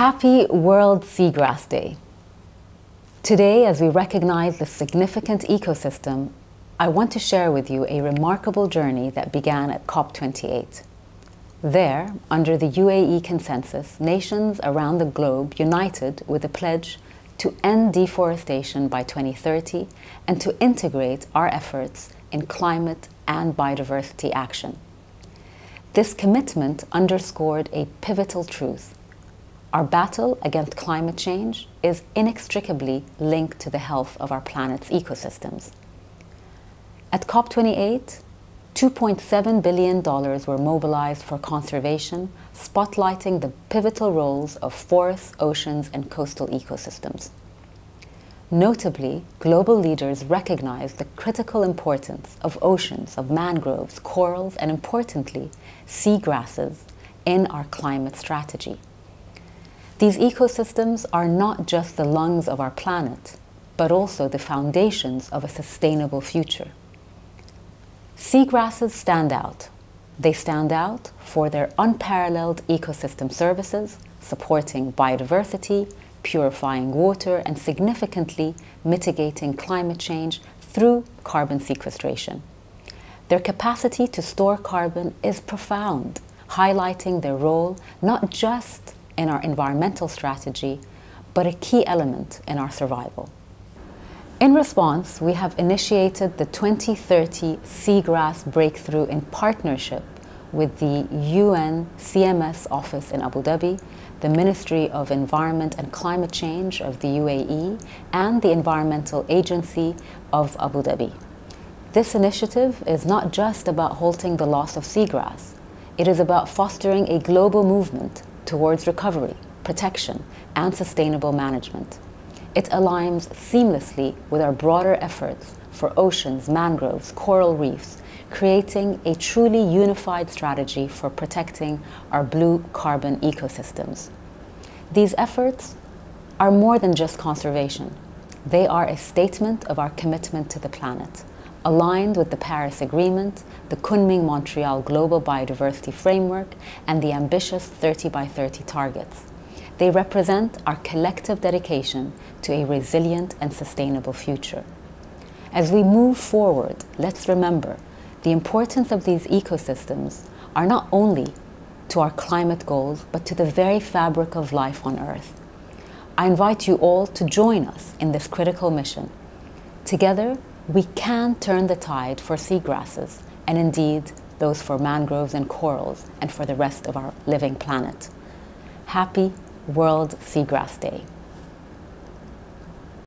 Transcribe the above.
Happy World Seagrass Day. Today, as we recognize the significant ecosystem, I want to share with you a remarkable journey that began at COP28. There, under the UAE consensus, nations around the globe united with a pledge to end deforestation by 2030 and to integrate our efforts in climate and biodiversity action. This commitment underscored a pivotal truth. Our battle against climate change is inextricably linked to the health of our planet's ecosystems. At COP28, $2.7 billion were mobilized for conservation, spotlighting the pivotal roles of forests, oceans, and coastal ecosystems. Notably, global leaders recognize the critical importance of oceans, of mangroves, corals, and importantly, seagrasses in our climate strategy. These ecosystems are not just the lungs of our planet, but also the foundations of a sustainable future. Seagrasses stand out. They stand out for their unparalleled ecosystem services, supporting biodiversity, purifying water, and significantly mitigating climate change through carbon sequestration. Their capacity to store carbon is profound, highlighting their role not just in our environmental strategy, but a key element in our survival. In response, we have initiated the 2030 Seagrass Breakthrough in partnership with the UN CMS office in Abu Dhabi, the Ministry of Environment and Climate Change of the UAE, and the Environmental Agency of Abu Dhabi. This initiative is not just about halting the loss of seagrass, it is about fostering a global movement towards recovery, protection, and sustainable management. It aligns seamlessly with our broader efforts for oceans, mangroves, coral reefs, creating a truly unified strategy for protecting our blue carbon ecosystems. These efforts are more than just conservation. They are a statement of our commitment to the planet, aligned with the Paris Agreement, the Kunming Montreal Global Biodiversity Framework, and the ambitious 30 by 30 targets. They represent our collective dedication to a resilient and sustainable future. As we move forward, let's remember the importance of these ecosystems are not only to our climate goals, but to the very fabric of life on Earth. I invite you all to join us in this critical mission. Together, we can turn the tide for seagrasses and indeed those for mangroves and corals and for the rest of our living planet. Happy World Seagrass Day.